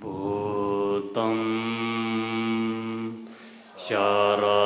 भूतं शारा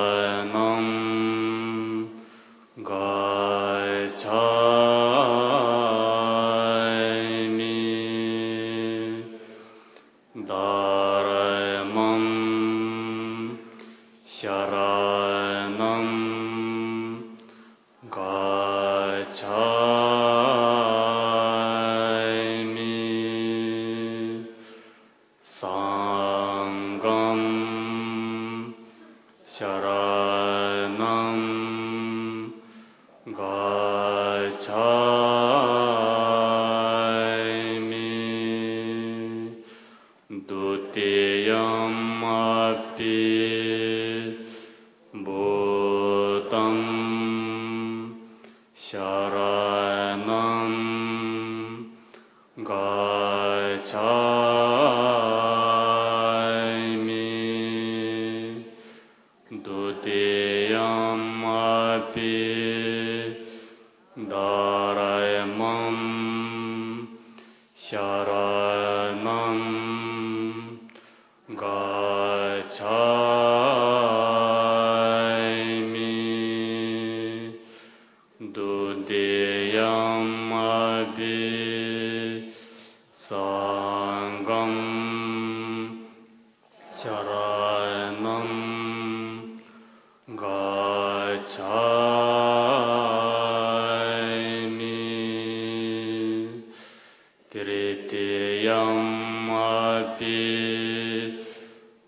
यं अपि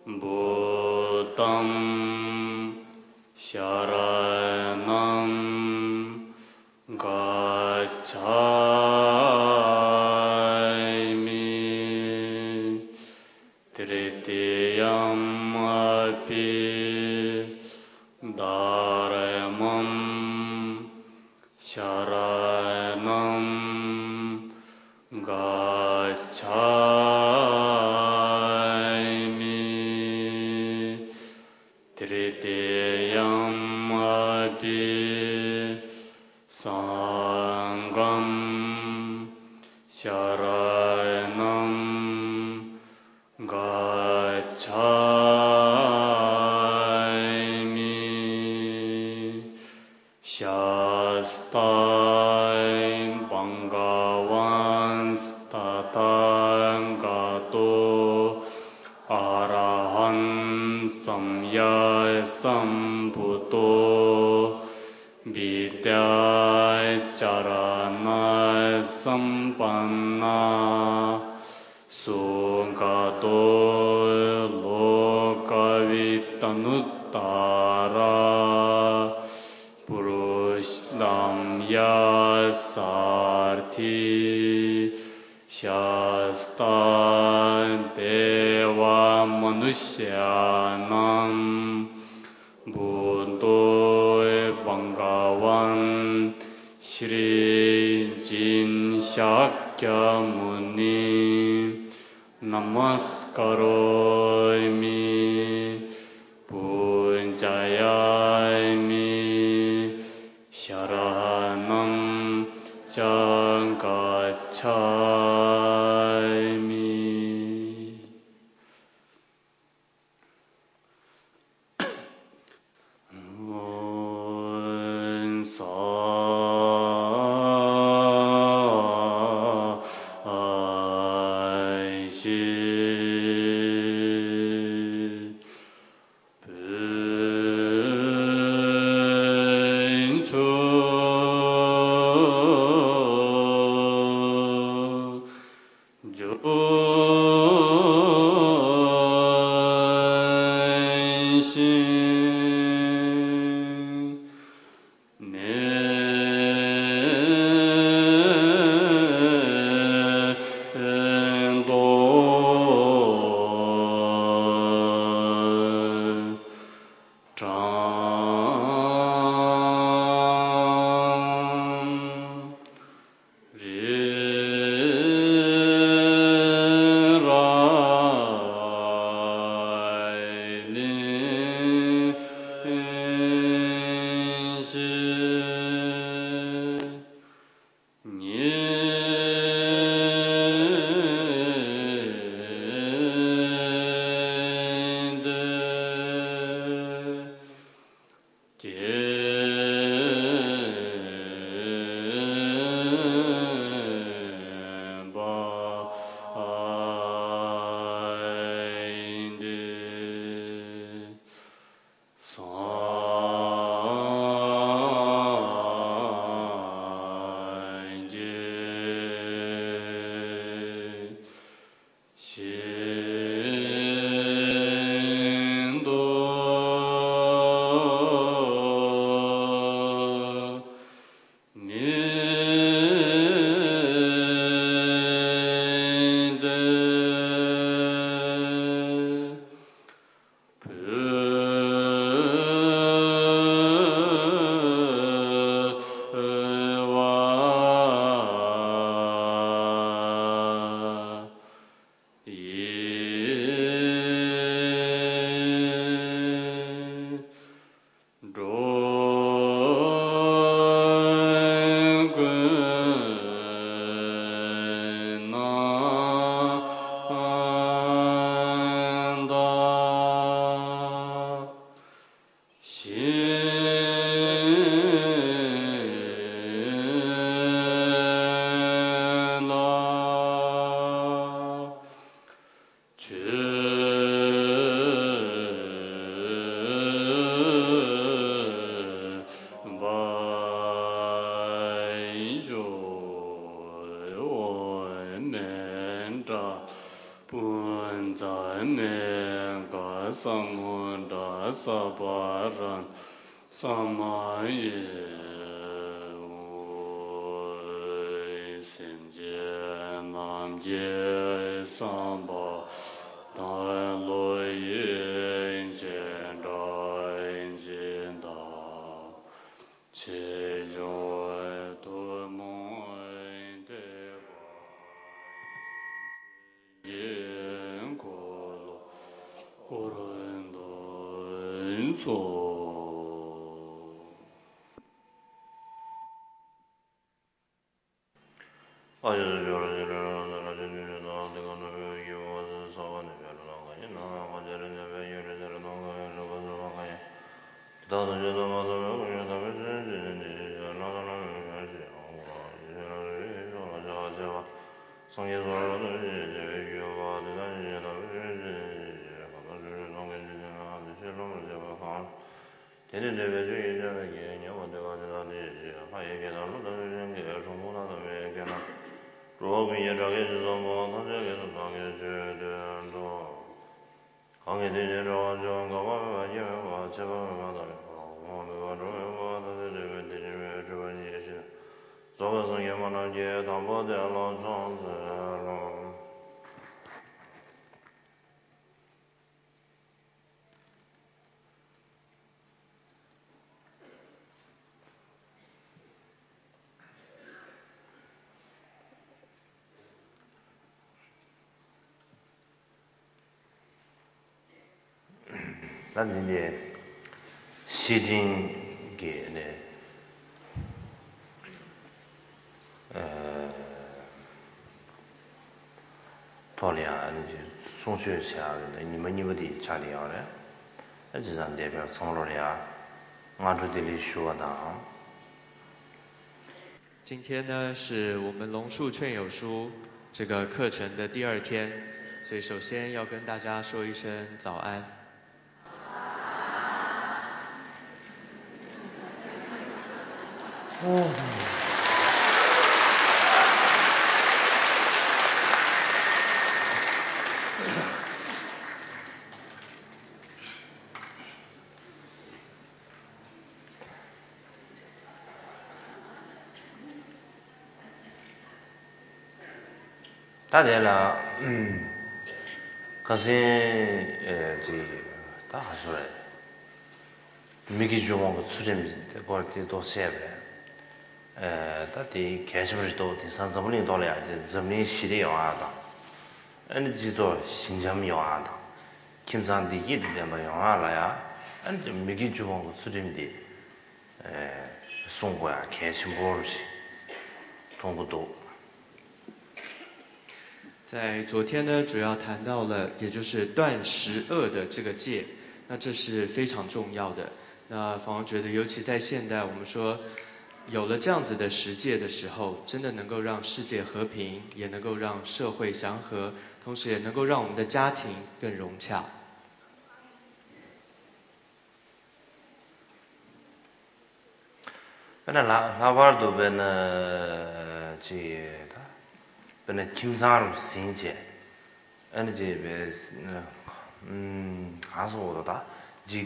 भो Bhagavati Shastan Deva Manusyanam Buddhoe Bhagavan Shri Jin Shakyamuni Namaskaro Krishna. sangundā sabārān samāyē 那个这 西京给呢，呃，到了呀，那就送学下的，你们你们的家里样嘞，那就让代表送了呀，俺这这里学的。今天呢，是我们龙树劝友书这个课程的第二天，所以首先要跟大家说一声早安。 다데라 음. 가세 에지 다 하소래 미기 조망 수렴이 되고 때 도세베 呃，他的开始不是多的，上怎么领到了呀？这怎么领西的要啊的？俺这做新疆要啊的，平常的一点点没要啊了呀？俺这没给就往个出这边的，呃，送过呀，开心不去，通不多。在昨天呢，主要谈到了，也就是断十恶的这个戒，那这是非常重要的。那反而觉得，尤其在现代，我们说有了这样子的十戒的时候，真的能够让世界和平，也能够让社会祥和，同时也能够让我们的家庭更融洽。本来拉拉瓦尔都被那这。本来金山路新街，俺那这边是那嗯，还是我的大，几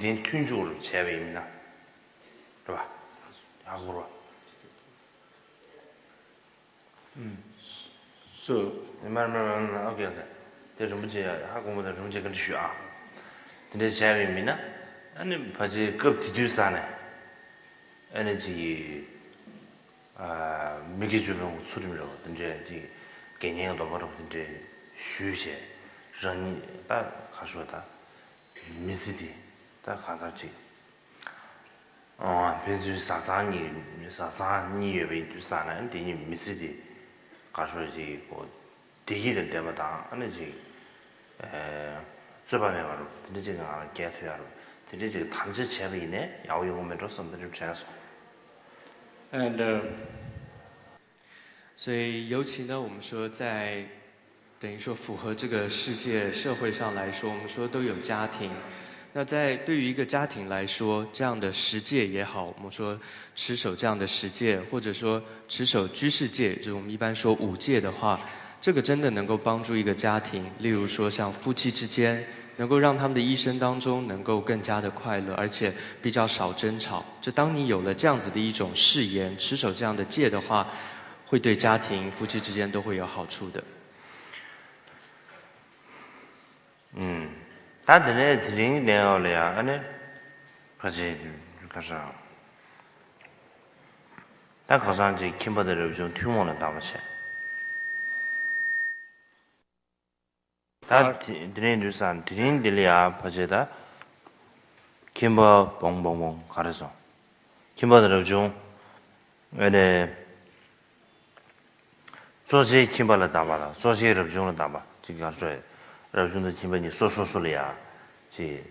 so mar mar na okay okay de rum je ha ko mo de rum je gan shu a de de sha ri mi na ane ba je gup ti du sa ne ane ji 아 미기 주는 수림이라고 근데 이 개념도 바로 근데 쉬제 전이 다 가져다. 미지디 다 가다지. 어 변수 사상이 사상이 왜 두사는 되니 미지디. 啥啥你啥啥你也为对啥呢？对你没自的，还说这个第一的对不当，那这呃这方面嘛，你这个啊减退啊，你这个谈起前卫呢，要用我们这什么的传说，and 所以，尤其呢，我们说在等于说符合这个世界社会上来说，我们说都有家庭。 那在对于一个家庭来说，这样的十戒也好，我们说持守这样的十戒，或者说持守居士戒，就是我们一般说五戒的话，这个真的能够帮助一个家庭，例如说像夫妻之间，能够让他们的一生当中能够更加的快乐，而且比较少争吵。就当你有了这样子的一种誓言，持守这样的戒的话，会对家庭、夫妻之间都会有好处的。嗯，Tā tēne dhīrīṅ dēngā wā liyā, āne pachī kāsā. Tā kāsāṅ chī kīmbā dhīrī wā tūmō nā tā wā chē. Tā dhīrīṅ dhīrīsāṅ, dhīrīṅ dhīrīyā pachī tā kīmbā bōṅ bōṅ bōṅ kārā kīmbā dhīrī wā āne sōsī kīmbā lā tā wā tā, sōsī rā wā chī kārā 버 봉봉봉 가르서 김버들 좀 왜네 조시 김버를 담아라 조시를 좀 담아 지금 가서 rāpchūnda chīmba nī sō sō sō lī yā chī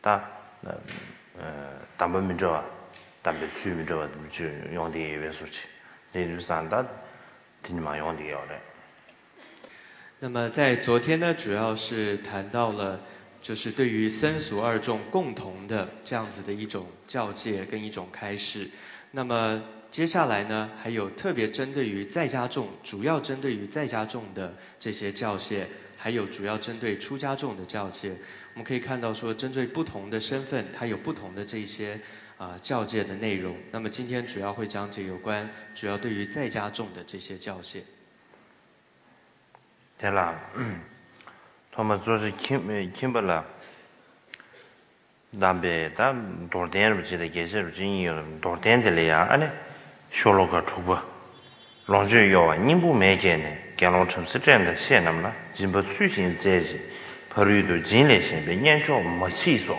tā dāmbā mī chōwa dāmbā chū mī chōwa chū yōng dī wē sō chī dī rū sān tā tī nī mā yōng dī yō rē 那么在昨天呢，主要是谈到了，就是对于僧俗二众共同的这样子的一种教戒跟一种开示。那么接下来呢，还有特别针对于在家众，主要针对于在家众的这些教戒。 还有主要针对出家众的教戒，我们可以看到说，针对不同的身份，它有不同的这些啊教戒的内容。那么今天主要会讲解有关主要对于在家众的这些教戒。对了，他们说是听没听不了，南北但多点不记得，也是经有多点的了呀，啊呢，学了个初步，龙泉药啊，宁波买件呢，江龙城市站的县那么呢，经不出行在即，跑路都进来先别眼角没气说。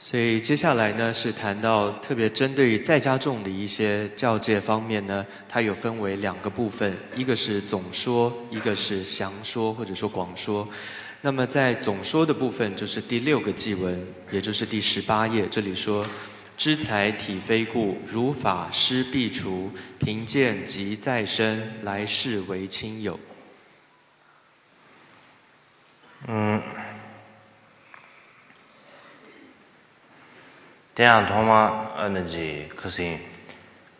所以接下来呢，是谈到特别针对于在家种的一些教界方面呢，它有分为两个部分，一个是总说，一个是详说或者说广说。那么在总说的部分，就是第六个祭文，也就是第十八页，这里说。知财体非故，如法师必除。贫贱即再生，来世为亲友。嗯，这样同嘛？呃，那几可是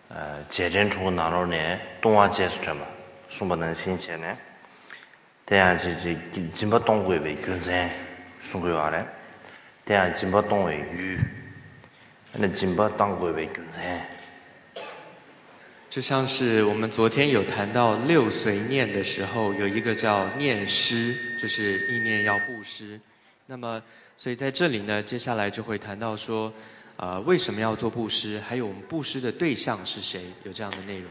呃，解珍出哪路呢？东华解释什么？送不能新钱呢？这样就就金不东归为军人送归话嘞？这样金不东为鱼。那金巴当归为军人，就像是我们昨天有谈到六随念的时候，有一个叫念施，就是意念要布施。那么，所以在这里呢，接下来就会谈到说，啊，为什么要做布施？还有我们布施的对象是谁？有这样的内容。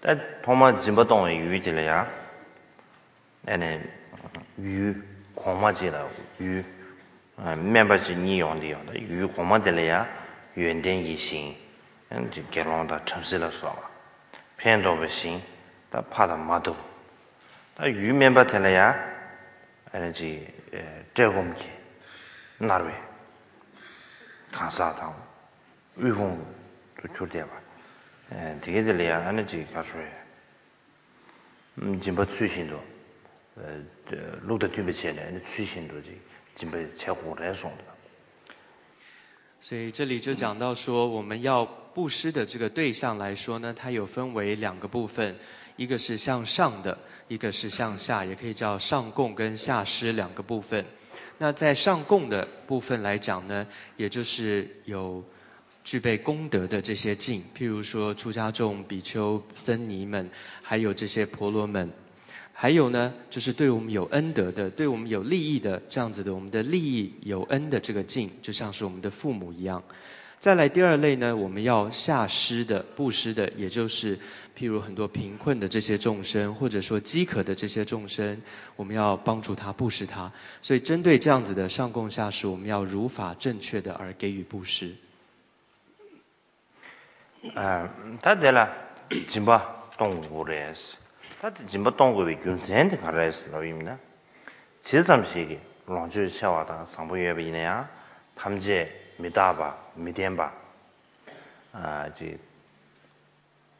但他们金巴当为鱼的了呀？哎，那鱼。kōngmā jī rā yū mēmbā jī nī yōndi yōnda yū kōngmā dēlē yā yuandēn yī shīng jī gērōng dā chamsī rā sō wā pēn rō bā shīng dā pā dā mā dō dā yū mēmbā dēlē yā jī dē gōm jī nār wē kānsā tāng wī gōng dō chūr dē bā dē gē dēlē yā jī kā shū yā jī mbā tsū shīng dō 路的准备起来，你出行都就准备切火来送的。所以这里就讲到说，我们要布施的这个对象来说呢，它有分为两个部分，一个是向上的，一个是向下，也可以叫上供跟下施两个部分。那在上供的部分来讲呢，也就是有具备功德的这些境，譬如说出家众、比丘、僧尼们，还有这些婆罗门。还有呢，就是对我们有恩德的、对我们有利益的这样子的，我们的利益有恩的这个境，就像是我们的父母一样。再来第二类呢，我们要下施的、布施的，也就是譬如很多贫困的这些众生，或者说饥渴的这些众生，我们要帮助他、布施他。所以针对这样子的上供下施，我们要如法正确的而给予布施。啊，他对了，金巴动物的。 다들 짐바 동고비 균센데 가라스 로입니다. 지삼시기 롱주 샤와다 상부여비네야 탐제 미다바 미덴바 아지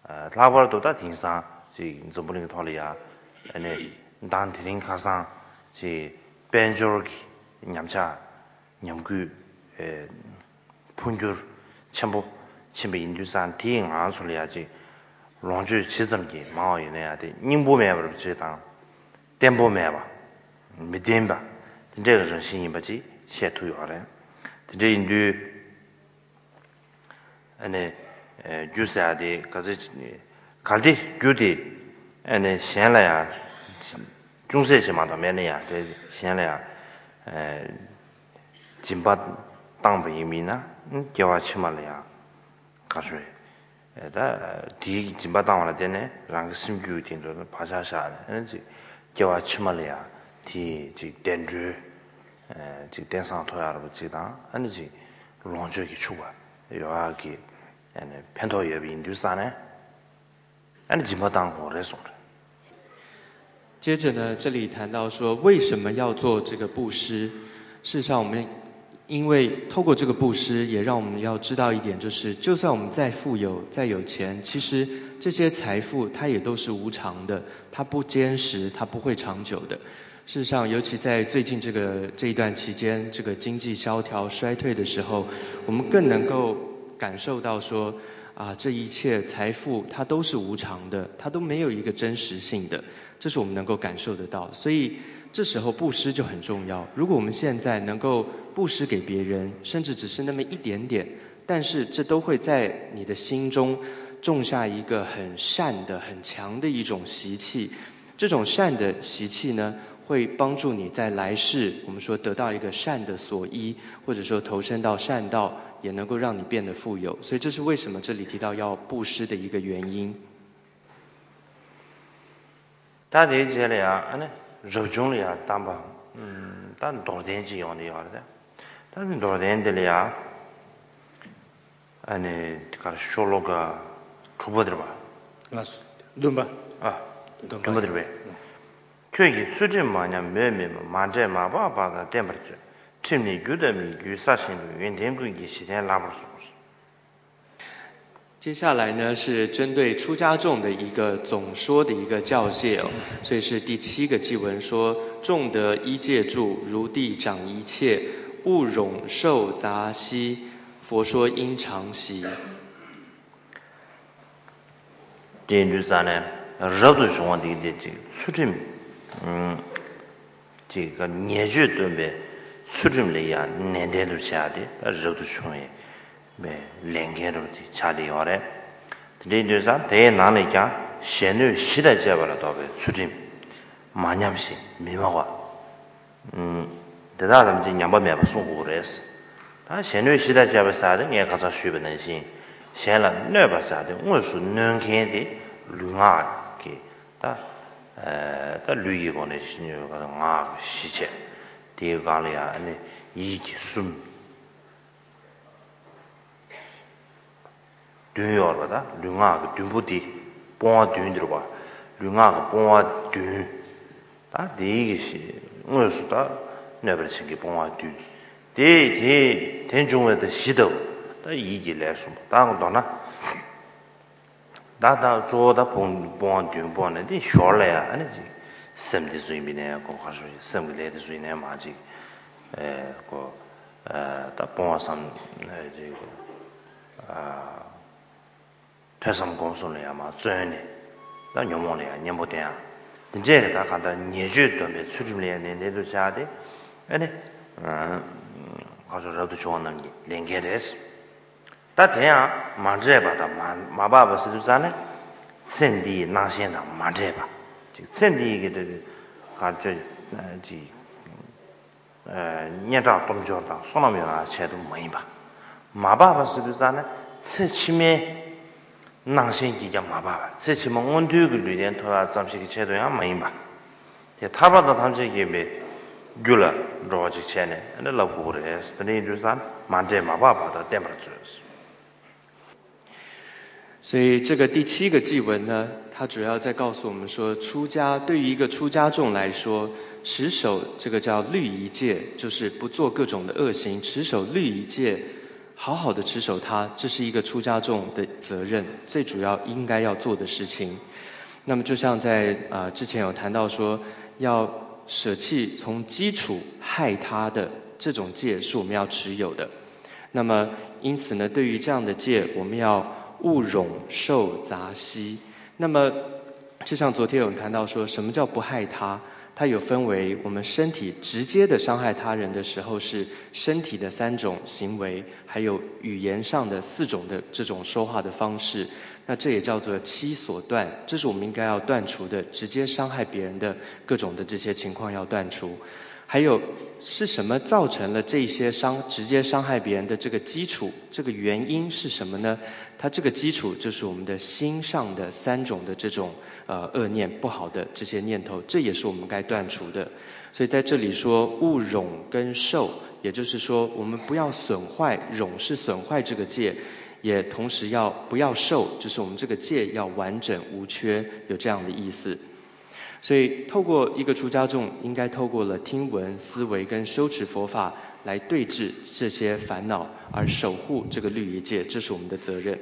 아 라버도다 딩상 지 좀부링 털이야 아니 단티링 가상 지 벤조르기 냠차 냠구 에 분줄 첨부 chimbe indu san ti nga su le ya 롱주 지점기 마오 이내야 돼. 님보 매버 지다. 덴보 매버. 미덴바. 진짜 그런 신이 뭐지? 셰투 요래. 진짜 인두 안에 주사디 가지 갈디 규디 안에 셴라야 중세시마다 매내야 돼. 셴라야 에 진바 땅부 이미나 개와 치말이야. 가수에 第一个金巴当我的店呢然后新歌听着呢爬下下来嗯叫我去马里啊这个电锯嗯就商退啊都不接那你就龙就出啊有啊给 and the pennsylvania 来送接着呢这里谈到说为什么要做这个布施。事实上我们因为透过这个布施，也让我们要知道一点，就是就算我们再富有、再有钱，其实这些财富它也都是无常的，它不坚实，它不会长久的。事实上，尤其在最近这个这一段期间，这个经济萧条衰退的时候，我们更能够感受到说，啊，这一切财富它都是无常的，它都没有一个真实性的。这是我们能够感受得到，所以这时候布施就很重要。如果我们现在能够布施给别人，甚至只是那么一点点，但是这都会在你的心中种下一个很善的、很强的一种习气。这种善的习气呢，会帮助你在来世，我们说得到一个善的所依，或者说投身到善道，也能够让你变得富有。所以这是为什么这里提到要布施的一个原因。tā tē chē lē yā, anē, rupchungliya tamba. tan dordenji yongdi yorda tan dordendiliya 아니 kar shologa chubadirba nas dumba ah dumbadirba kyogi tsujin manya meme manje ma ba ba da tembarchu chimni gyudami gyu sashin yuen demgu gi shiden labarsu 接下来呢是针对出家众的一个总说的一个教谢哦，所以是第七个祭文说：众得一戒住，如地长一切，勿冗受杂习。佛说应常习。这呢？热度的这个，嗯，这个对不对？了，的，热度。 매 랭게로 지 차리 오래. 드리드자 대 나니까 셴을 싫어 잡아라 더베 주림 마냠시 미마과. 음 대다람 지 냠바 매바 송고 그랬어. 다 셴을 싫어 잡아서 예 가서 쉬면은 신 셴라 뇌바사데 원수 능케디 룽아게 다에다 루이고네 신요가 나 시체 대가리아 아니 이기 숨 dun yor wada, lunga ka dunbu di, pongwa dun dhirwa, lunga ka pongwa dun, ta dii gishi, ngu su ta nabar chingi pongwa dun, dii dii ten chungwa da shidaw, ta ii gi lai sumba, ta ngu dona, ta ta zuwa da pongwa dun pongwa na, dii shor la ya, ane ji, sem di zui mi naya, ko eh, khashu, sem gi lai di zui naya ma ji, ko, ta pongwa sam, ji, ko, taisam gongsun le ya ma zun ne la nyomo le ya nyambo ten ya ten che le ta kanda nye ju donbe tsurim le ya ne le do cha de ane kaso rabdo chunga namgi lenge res ta ten ya ma zhe ba ta ma ba ba si du za ne tsen di na shen ta ma zhe ba tsen di ge de ka zhe ji nye zha dom jor ta sonam yo na che du ma yin ba ma ba ba si du za ne tse chi me 那先给养妈爸爸。最起码我们六个旅店头啊暂时给切顿按摩椅吧。他爸的房间也没给了多少几千呢 and the local what is the 来所以这个第七个祭文呢它主要在告诉我们说出家对于一个出家众来说持守这个叫律仪戒就是不做各种的恶行持守律仪戒好好的持守它，这是一个出家众的责任，最主要应该要做的事情。那么就像在、呃之前有谈到说，要舍弃从基础害他的这种戒是我们要持有的。那么因此呢，对于这样的戒，我们要勿冗受杂息。那么就像昨天有谈到说，什么叫不害他？它有分为我们身体直接的伤害他人的时候是身体的三种行为，还有语言上的四种的这种说话的方式。那这也叫做七所断，这是我们应该要断除的，直接伤害别人的各种的这些情况要断除。还有是什么造成了这些伤直接伤害别人的这个基础？这个原因是什么呢？它这个基础就是我们的心上的三种的这种呃恶念不好的这些念头，这也是我们该断除的。所以在这里说勿冗跟受，也就是说我们不要损坏，冗是损坏这个戒，也同时要不要受，就是我们这个戒要完整无缺，有这样的意思。所以，透过一个出家众，应该透过了听闻、思维跟修持佛法来对治这些烦恼，而守护这个律仪戒，这是我们的责任。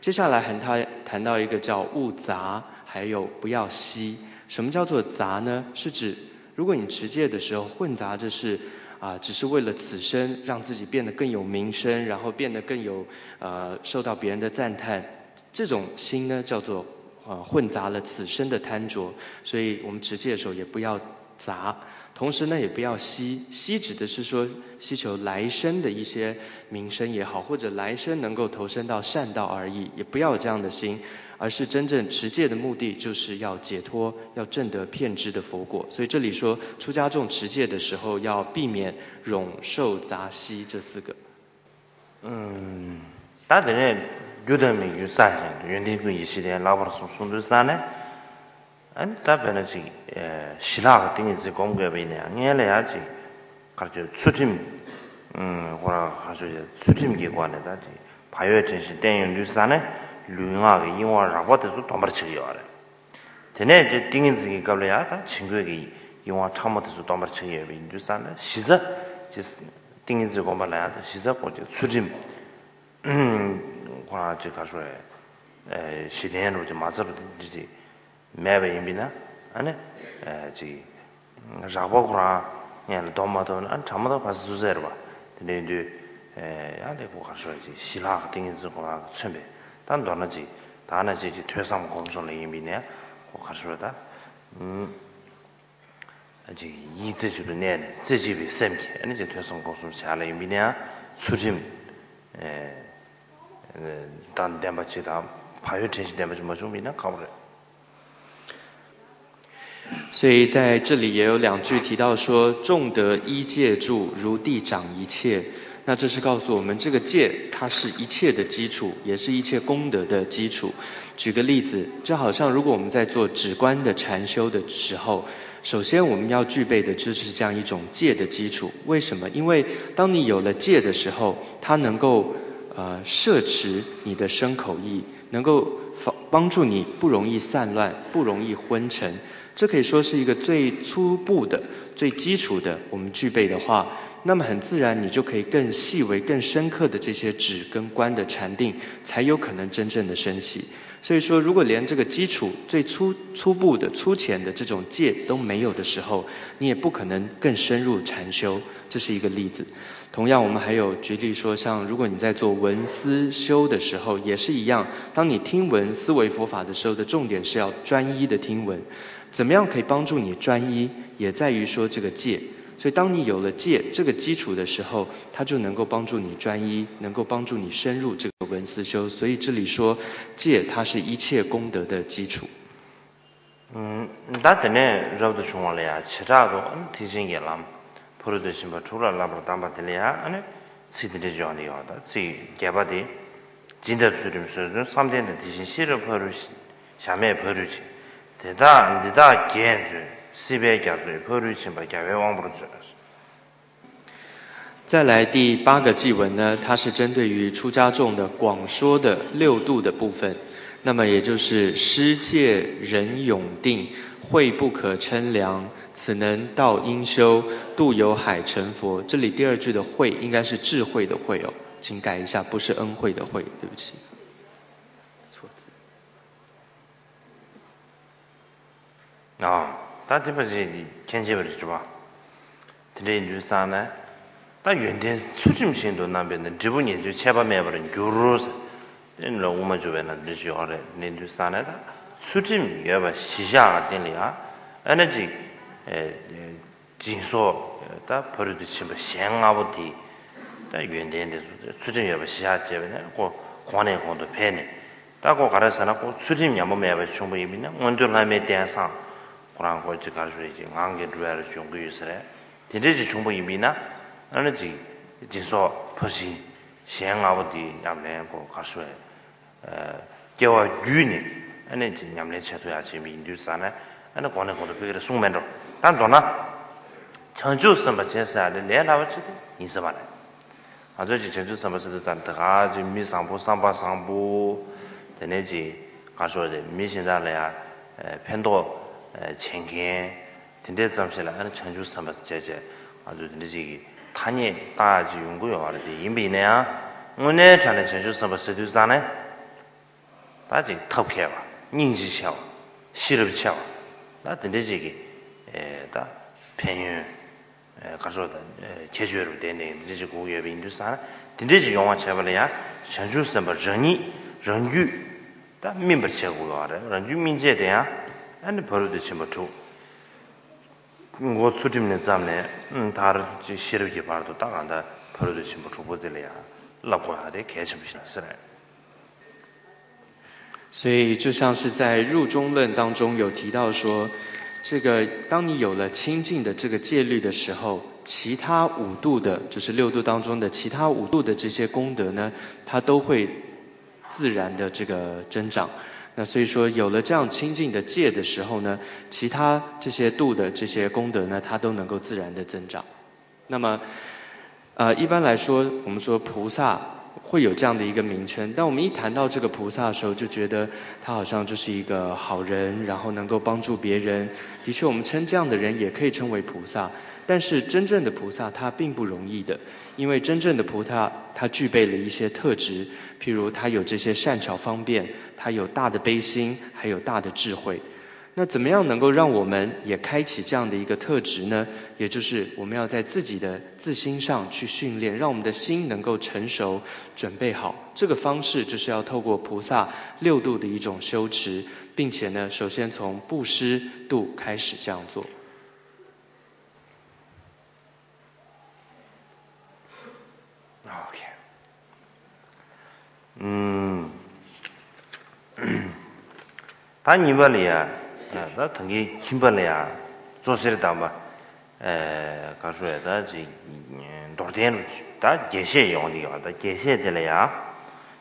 接下来，谈他谈到一个叫勿杂，还有不要稀。什么叫做杂呢？是指如果你持戒的时候混杂着是啊，只是为了此生让自己变得更有名声，然后变得更有呃受到别人的赞叹，这种心呢叫做。呃，混杂了此生的贪着，所以我们持戒的时候也不要杂，同时呢也不要惜。惜指的是说，希求来生的一些名声也好，或者来生能够投身到善道而已，也不要有这样的心，而是真正持戒的目的就是要解脱，要证得片知的佛果。所以这里说，出家众持戒的时候要避免冗受杂惜这四个。嗯，大的人。gyudami yu sashin, yundiku yishide labar sum sundu sane, an tabena chi shilaga tingi zi gomgaya bayne, ngayla ya chi karcho tsutim, kora ya tsutim ki kwa ne da chi payo chenshi ten yundu lu yunga ki yingwa rakwa tisu tombar chik yaware. Tene je tingi zi ki kabla ya ta, chingwe ki yingwa chakma tisu tombar chik yawabe yu sane, shiza, tingi zi gomba la ya ta, shiza kwa chi tsutim, 코로나 지 가서에 에 시대로 이제 맞아도 되지. 매베 임비나? 아니 에지 자고 코로나 그냥 도마도 안 참마도 가서 주세요 봐. 근데 이제 에 안에 고 가서지 실학 같은 게 코로나 쳔베 단 도나지 다나지 이제 퇴상 검소는 임비네. 고 가서다. 음. 아직 이 제주도 내내 제집이 셈기 아니 이제 퇴상 검소 잘 임비냐 수림 에 cha la yinpi na tsurim dan denpa chi da payo tenshi denpa chi ma chung mi na kawo re 所以在这里也有两句提到说重德一戒住如地长一切那这是告诉我们这个戒它是一切的基础也是一切功德的基础。举个例子就好像如果我们在做止观的禅修的时候首先我们要具备的就是这样一种戒的基础。为什么？因为当你有了戒的时候它能够呃，摄持你的身口意，能够帮帮助你不容易散乱，不容易昏沉。这可以说是一个最初步的、最基础的，我们具备的话，那么很自然，你就可以更细微、更深刻的这些止跟观的禅定，才有可能真正的升起。所以说，如果连这个基础最初、初步的、粗浅的这种戒都没有的时候，你也不可能更深入禅修。这是一个例子。同样，我们还有举例说，像如果你在做文思修的时候，也是一样。当你听闻思维佛法的时候，的重点是要专一的听闻。怎么样可以帮助你专一，也在于说这个戒。所以，当你有了戒这个基础的时候，它就能够帮助你专一，能够帮助你深入这个文思修。所以这里说戒，它是一切功德的基础。嗯，那等呢，绕的情况了呀，其他都提醒也了。再来第八个祭文呢，它是针对于出家众的广说的六度的部分，那么也就是施戒、忍、永定、会不可称量，此能道应修，度有海成佛。这里第二句的“会”应该是智慧的“会”哦，请改一下，不是恩惠的“惠”，对不起，错字。啊，大地不是你天气不是是吧？这里就呢？那远点初中心都那边的，这不你就七八米不了，就如是，那我们就边呢，就是好了，那就啥呢？ 수짐 여바 시샤가 된리야 에너지 에 진소 다 버르드 침바 생아버디 다 연대인데 수짐 여바 시샤 제베네 고 관에 공도 배네 따고 가라서나 고 수짐 야모 매버 충분히 있는 원들 라메 대상 그런 거 지금 가르쳐 이제 안게 들어야 좀 그이스래 진짜지 충분히 있나 ānā jī jīnsō pōshī xiān ngāpa dī ñamlēn kō kāshuwa gyāwa gyū nī ānā jī ñamlēn chātō yā chī mī yīndū sānā ānā kōne kōntō pēkirā sūng mēn rō tān tō na chāngchū sāmbā chē sā lē lē nā wā chī tō yīn sā mā rē ā jī chāngchū sāmbā chī tō tān tā kā jī mī sāmbū sāmbā sāmbū tēne jī kāshuwa dē mī shīn dā lē yā pēn tō chēng kēng tēndē tsam shī lā ānā chāngchū sāmbā chē chē ā jī tēne jī 타니 따지 연구요 알지 임비네야 오늘 전에 전주 선바 스튜디오산에 따지 탑케와 닝지샤 시르비샤 나 된대지기 에다 편유 에 가서다 제주로 되네 이제 고유의 인도산 된대지 용화 제발이야 전주 선바 정이 정규 다 민버 제고요 알아 정규 민제 돼야 아니 버르드 침부터 ngō tsūtim nē tsam nē thār jī shirab jī pār tu tā kāndā pāru tu chīmbu chūpo tī lē yā lā 所以就像是在入中论当中有提到说，这个当你有了清净的这个戒律的时候，其他五度的，就是六度当中的其他五度的这些功德呢，它都会自然的这个增长。那所以说，有了这样清净的戒的时候呢，其他这些度的这些功德呢，它都能够自然的增长。那么，呃，一般来说，我们说菩萨会有这样的一个名称，但我们一谈到这个菩萨的时候，就觉得他好像就是一个好人，然后能够帮助别人。的确，我们称这样的人也可以称为菩萨。但是真正的菩萨他并不容易的，因为真正的菩萨他具备了一些特质，譬如他有这些善巧方便，他有大的悲心，还有大的智慧。那怎么样能够让我们也开启这样的一个特质呢？也就是我们要在自己的自心上去训练，让我们的心能够成熟、准备好。这个方式就是要透过菩萨六度的一种修持，并且呢，首先从布施度开始这样做。OK，嗯。当你们里啊。 다 등기 힘발이야. 조세를 담아. 에, 가서야 지 도르된 다 제세 용이 왔다. 제세 될이야.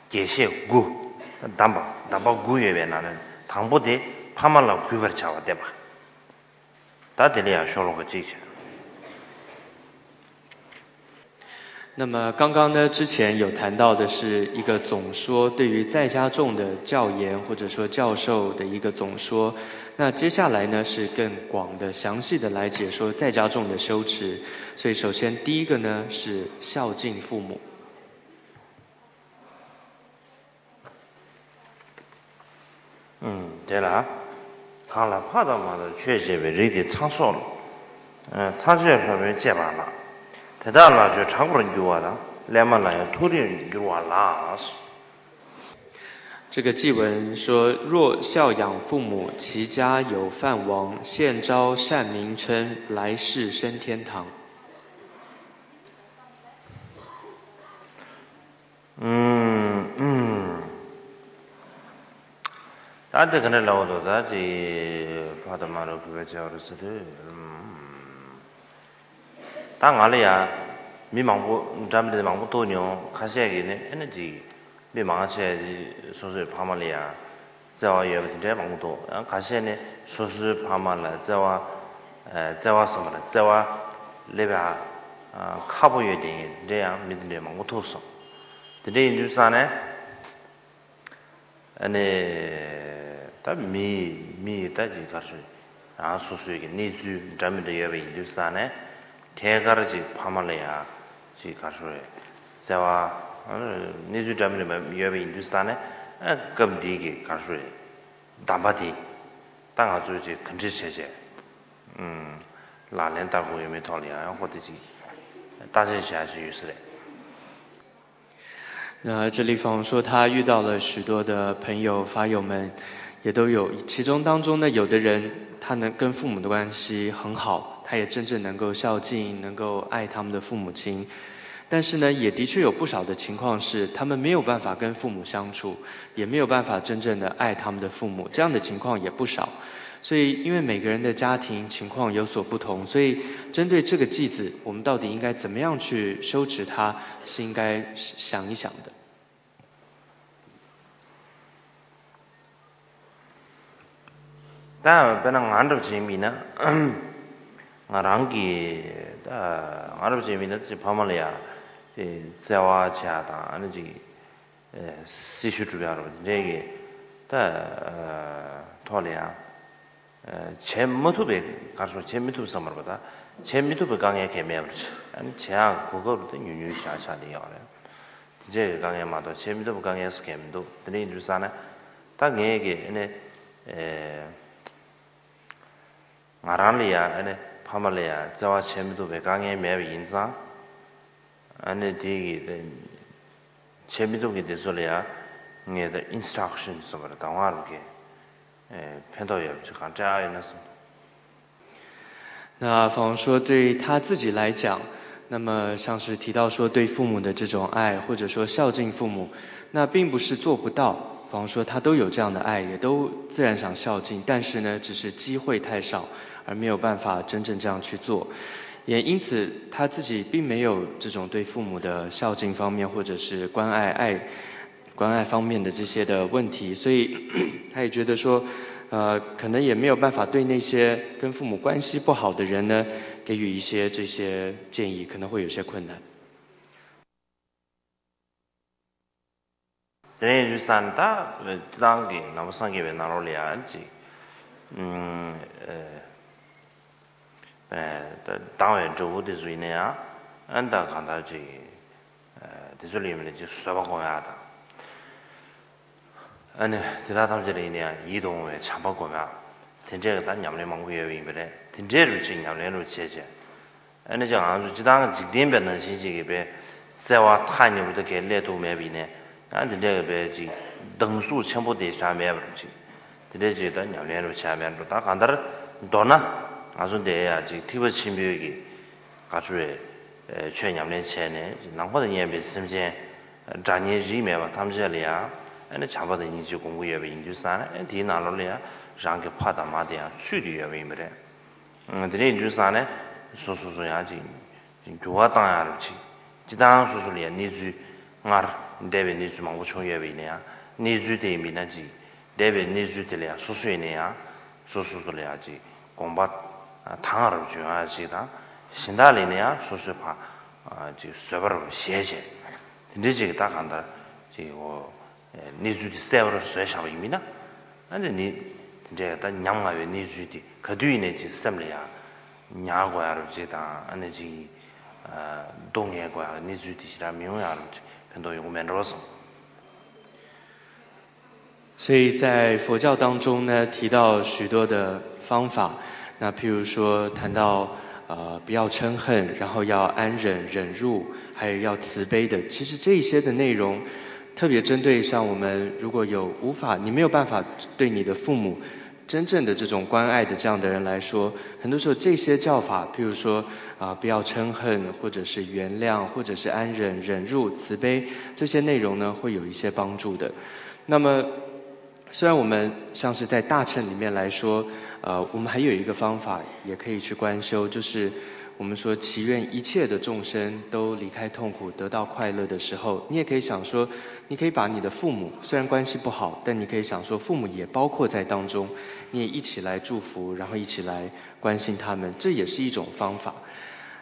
제세 구. 담바. 담바 구에 나는 당보대 파말라 구버 차와 돼 봐. 다 될이야. 쇼로가 지지. 那么刚刚呢，之前有谈到的是一个总说，对于在家众的教研或者说教授的一个总说。那接下来呢，是更广的、详细的来解说在家众的修持。所以首先第一个呢，是孝敬父母。嗯，对了，看了怕他妈的，确实被人的长寿了。嗯，长寿说明结巴了。这个祭文说：“若孝养父母，其家有饭王，现招善名称，来世生天堂。”嗯嗯，这个呢，叫，的，嗯。 다 알아야 mi mangpo, dhamri mangpo to nyo, khasiyagi ne, ene ji, mi mangashiyagi sosu pamali ya, zewa yueba tinjaya mangpo to, khasiyagi ne, sosu pamala, zewa, zewa samala, zewa leba khabu yue tingi, tinjaya mi tinjaya mangpo to so. Tinjaya indu sane, ene, ta mi, mi, ta ji karshu, sosu yuegi, ni zu, dhamri yueba indu sane, 대가르지 파말레야 지 가르소에 자와 니주 담이 여베 인두스탄에 금디기 가르소에 담바디 땅아 주지 근지 체제 음 라렌 다고 예메 돌이야 어디지 大家下去是的。那这里方说他遇到了许多的朋友法友们，也都有，其中当中呢，有的人他能跟父母的关系很好， 他也真正能够孝敬，能够爱他们的父母亲。但是呢，也的确有不少的情况是，他们没有办法跟父母相处，也没有办法真正的爱他们的父母，这样的情况也不少。所以，因为每个人的家庭情况有所不同，所以针对这个继子，我们到底应该怎么样去收持他，是应该想一想的。但本来俺这这边呢， 나랑기 다 아랍지 민나지 파말이야 제 자와차다 아니지 시슈주야로 내게 다 토래야 제모토베 가서 제미토 삼아보다 제미토베 강에 개매버지 아니 제가 그거로도 유유 샤샤리요 이제 강에 마도 제미토베 강에서 개미도 드네 주사나 딱 얘기 에네 에 나랑리야 에네 파말리아 자와 쳔미토베 강에 매 인자 ane digi chemido ki deso le ya nge da instruction samara dangwa ruke pendo yab chi khan chaya yu nasu 那方说对他自己来讲，那么像是提到说对父母的这种爱，或者说孝敬父母，那并不是做不到。方说他都有这样的爱，也都自然想孝敬，但是呢，只是机会太少， 而没有办法真正这样去做。也因此，他自己并没有这种对父母的孝敬方面，或者是关爱爱关爱方面的这些的问题，所以 他也觉得说，呃，可能也没有办法对那些跟父母关系不好的人呢，给予一些这些建议，可能会有些困难。 당외 저우데 주이네야 안다 간다지 대술님은 이제 수업 공부하다 아니 제가 담지리냐 이동에 참바 공부 진짜 단 냠내 먹고 여행이래 진짜로 지금 냠내로 제제 아니 저 아주 지당 지딘 변는 신지게 배 세와 타니부터 개래도 매비네 안 진짜 배지 등수 전부 대사 매버지 되게 냠내로 차면도 다 간다를 도나 아주 내야지 티버 침비기 가주에 최 냠내 체네 남보다 예비 심제 자니 리메바 탐제리아 아니 잡아도 인지 공부 예비 인주산에 디나로리아 장게 파다 마디야 수리 예비 임베 음 드리 인주산에 소소소야지 좋아 당야르지 지당 소소리야 니주 ngar debe nizu mangu chung yewe ine ya nizu de imi na ji debe nizu de le ya susu ine ya susu su le ya ji gomba 당하러 주야지다 신달이냐 수수파 아지 서버로 시에제 근데 지금 딱 한다 지고 니주디 세버로 쇠샤고 이미나 아니 니 이제 다 냥마에 니주디 그뒤에 지 셈려야 냐고야로 지다 아니 지 동해고야 니주디 시라 명야로 편도 요구면로서 所以在佛教当中呢，提到许多的方法， 那譬如说谈到呃不要嗔恨，然后要安忍忍辱，还有要慈悲的，其实这一些的内容，特别针对像我们如果有无法你没有办法对你的父母真正的这种关爱的这样的人来说，很多时候这些教法，譬如说啊不要嗔恨，或者是原谅，或者是安忍忍辱慈悲这些内容呢，会有一些帮助的。那么。虽然我们像是在大乘里面来说，呃，我们还有一个方法也可以去观修，就是我们说祈愿一切的众生都离开痛苦，得到快乐的时候，你也可以想说，你可以把你的父母虽然关系不好，但你可以想说父母也包括在当中，你也一起来祝福，然后一起来关心他们，这也是一种方法。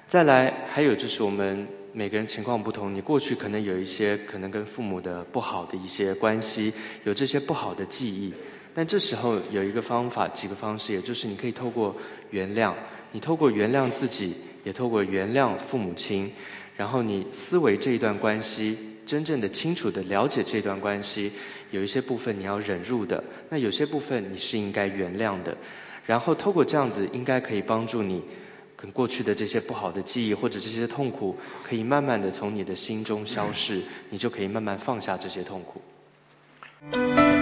再来，还有就是我们。每个人情况不同，你过去可能有一些可能跟父母的不好的一些关系，有这些不好的记忆。但这时候有一个方法，几个方式，也就是你可以透过原谅，你透过原谅自己，也透过原谅父母亲，然后你思维这一段关系，真正的清楚的了解这段关系，有一些部分你要忍入的，那有些部分你是应该原谅的，然后透过这样子，应该可以帮助你。过去的这些不好的记忆或者这些痛苦可以慢慢的从你的心中消逝你就可以慢慢放下这些痛苦。